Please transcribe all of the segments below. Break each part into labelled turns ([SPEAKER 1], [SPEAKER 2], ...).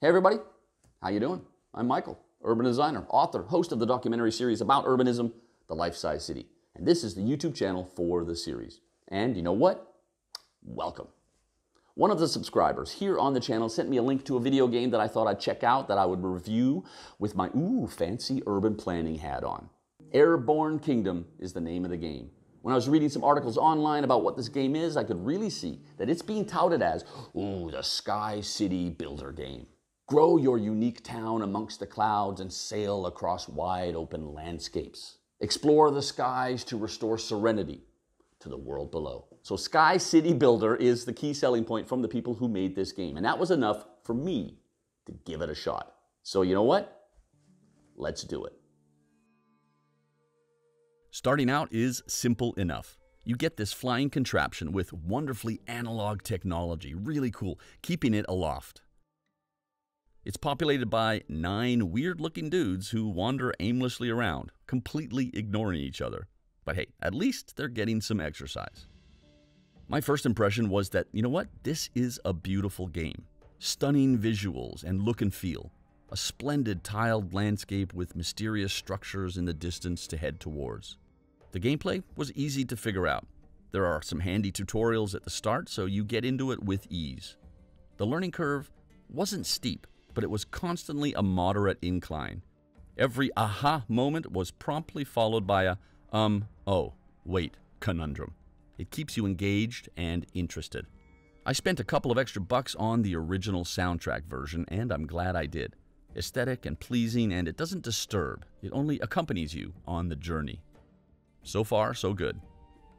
[SPEAKER 1] Hey everybody, how you doing? I'm Mikael, urban designer, author, host of the documentary series about urbanism, The Life Size City. And this is the YouTube channel for the series. And you know what? Welcome. One of the subscribers here on the channel sent me a link to a video game that I thought I'd check out that I would review with my ooh fancy urban planning hat on. Airborne Kingdom is the name of the game. When I was reading some articles online about what this game is, I could really see that it's being touted as, ooh, the Sky City Builder game. Grow your unique town amongst the clouds and sail across wide open landscapes. Explore the skies to restore serenity to the world below. So Sky City Builder is the key selling point from the people who made this game. And that was enough for me to give it a shot. So you know what? Let's do it.
[SPEAKER 2] Starting out is simple enough. You get this flying contraption with wonderfully analog technology, really cool, keeping it aloft. It's populated by nine weird looking dudes who wander aimlessly around, completely ignoring each other. But hey, at least they're getting some exercise. My first impression was that, you know what, this is a beautiful game. Stunning visuals and look and feel. A splendid tiled landscape with mysterious structures in the distance to head towards. The gameplay was easy to figure out. There are some handy tutorials at the start, so you get into it with ease. The learning curve wasn't steep, but it was constantly a moderate incline. Every aha moment was promptly followed by a, um, oh, wait, conundrum. It keeps you engaged and interested. I spent a couple of extra bucks on the original soundtrack version, and I'm glad I did. Aesthetic and pleasing, and it doesn't disturb, it only accompanies you on the journey. So far, so good.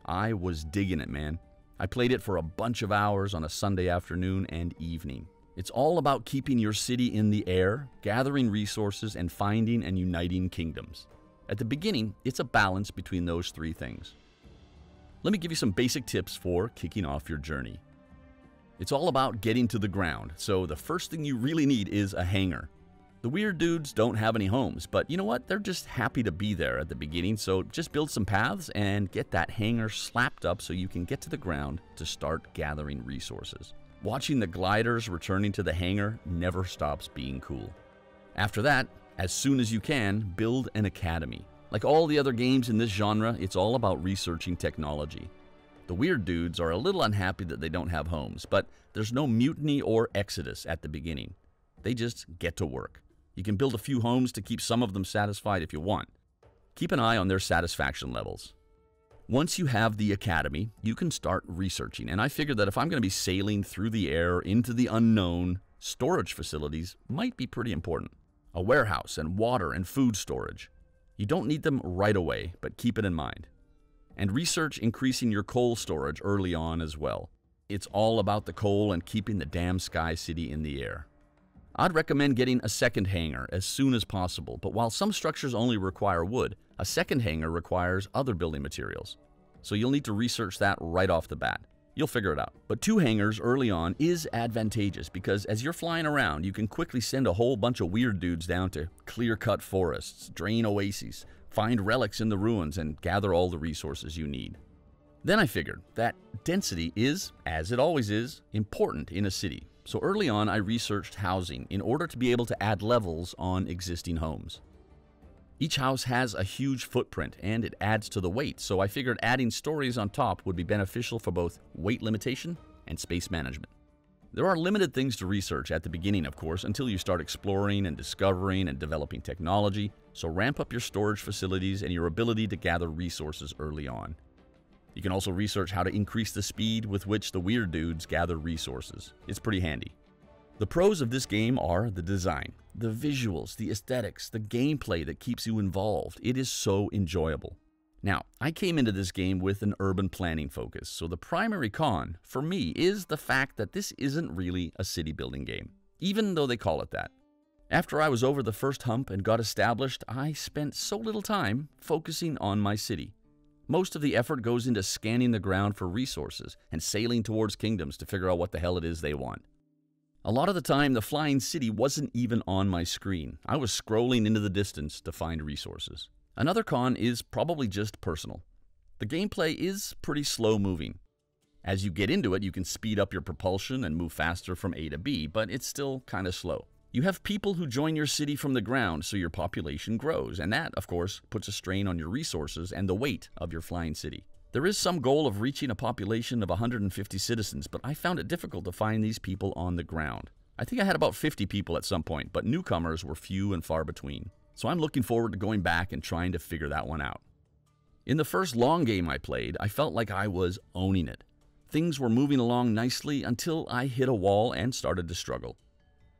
[SPEAKER 2] I was digging it, man. I played it for a bunch of hours on a Sunday afternoon and evening. It's all about keeping your city in the air, gathering resources, and finding and uniting kingdoms. At the beginning, it's a balance between those three things. Let me give you some basic tips for kicking off your journey. It's all about getting to the ground, so the first thing you really need is a hangar. The weird dudes don't have any homes, but you know what? They're just happy to be there at the beginning, so just build some paths and get that hangar slapped up so you can get to the ground to start gathering resources. Watching the gliders returning to the hangar never stops being cool. After that, as soon as you can, build an academy. Like all the other games in this genre, it's all about researching technology. The weird dudes are a little unhappy that they don't have homes, but there's no mutiny or exodus at the beginning. They just get to work. You can build a few homes to keep some of them satisfied if you want. Keep an eye on their satisfaction levels. Once you have the academy, you can start researching, and I figured that if I'm going to be sailing through the air into the unknown, storage facilities might be pretty important. A warehouse and water and food storage. You don't need them right away, but keep it in mind. And research increasing your coal storage early on as well. It's all about the coal and keeping the damn Sky City in the air. I'd recommend getting a second hangar as soon as possible, but while some structures only require wood, a second hangar requires other building materials. So you'll need to research that right off the bat. You'll figure it out. But two hangars early on is advantageous because as you're flying around, you can quickly send a whole bunch of weird dudes down to clear cut forests, drain oases, find relics in the ruins, and gather all the resources you need. Then I figured that density is, as it always is, important in a city so early on, I researched housing in order to be able to add levels on existing homes. Each house has a huge footprint and it adds to the weight, so I figured adding stories on top would be beneficial for both weight limitation and space management. There are limited things to research at the beginning, of course, until you start exploring and discovering and developing technology, so ramp up your storage facilities and your ability to gather resources early on. You can also research how to increase the speed with which the weird dudes gather resources. It's pretty handy. The pros of this game are the design, the visuals, the aesthetics, the gameplay that keeps you involved. It is so enjoyable. Now, I came into this game with an urban planning focus, so the primary con, for me, is the fact that this isn't really a city building game, even though they call it that. After I was over the first hump and got established, I spent so little time focusing on my city. Most of the effort goes into scanning the ground for resources and sailing towards kingdoms to figure out what the hell it is they want. A lot of the time, the flying city wasn't even on my screen. I was scrolling into the distance to find resources. Another con is probably just personal. The gameplay is pretty slow moving. As you get into it, you can speed up your propulsion and move faster from A to B, but it's still kind of slow. You have people who join your city from the ground, so your population grows, and that, of course, puts a strain on your resources and the weight of your flying city. There is some goal of reaching a population of 150 citizens, but I found it difficult to find these people on the ground. I think I had about 50 people at some point, but newcomers were few and far between. So I'm looking forward to going back and trying to figure that one out. In the first long game I played, I felt like I was owning it. Things were moving along nicely until I hit a wall and started to struggle.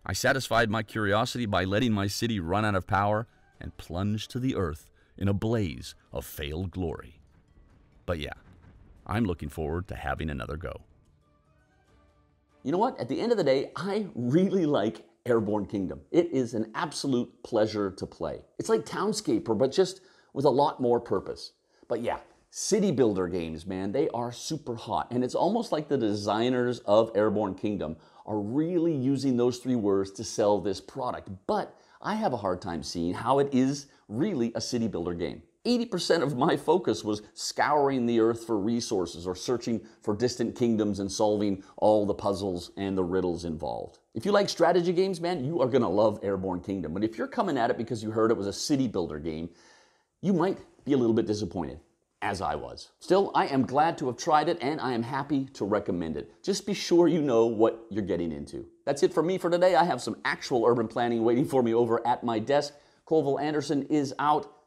[SPEAKER 2] I satisfied my curiosity by letting my city run out of power and plunge to the earth in a blaze of failed glory. But yeah, I'm looking forward to having another go.
[SPEAKER 1] You know what? At the end of the day, I really like Airborne Kingdom. It is an absolute pleasure to play. It's like Townscaper, but just with a lot more purpose. But yeah, city builder games, man, they are super hot. And it's almost like the designers of Airborne Kingdom are really using those three words to sell this product. But I have a hard time seeing how it is really a city builder game. 80% of my focus was scouring the earth for resources or searching for distant kingdoms and solving all the puzzles and the riddles involved. If you like strategy games, man, you are gonna love Airborne Kingdom. But if you're coming at it because you heard it was a city builder game, you might be a little bit disappointed, as I was. Still, I am glad to have tried it and I am happy to recommend it. Just be sure you know what you're getting into. That's it for me for today. I have some actual urban planning waiting for me over at my desk. Colville-Andersen is out.